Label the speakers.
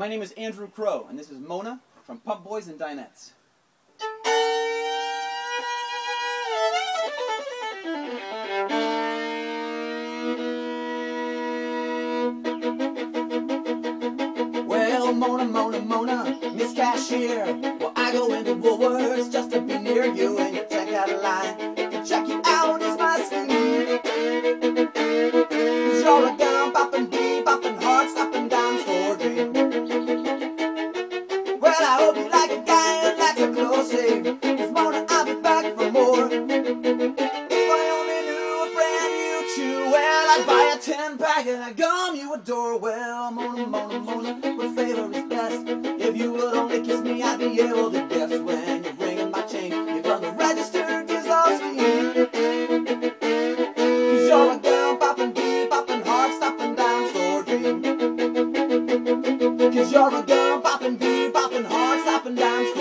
Speaker 1: My name is Andrew Crowe, and this is Mona from Pump Boys and Dinettes. Well, Mona, Mona, Mona, Miss Cashier. Well, I go into Woolworths just to be near you and you check out a line. Like a guy who likes a close shave. Cause Mona, I'll be back for more. If I only knew a brand new chew, well, I'd buy a 10 pack and I'd gum you adore. Well, Mona, Mona, Mona, what flavor is best? If you would only kiss me, I'd be able to guess when you're ringing my chain. You run the register, gives off steam. Cause you're a girl popping bee bopping, hard slapping, dime